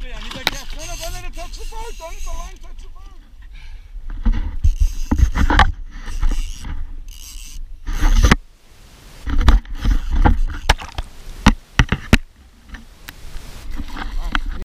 Put it, I need to get, no, no, don't let it touch the boat, don't let the line touch the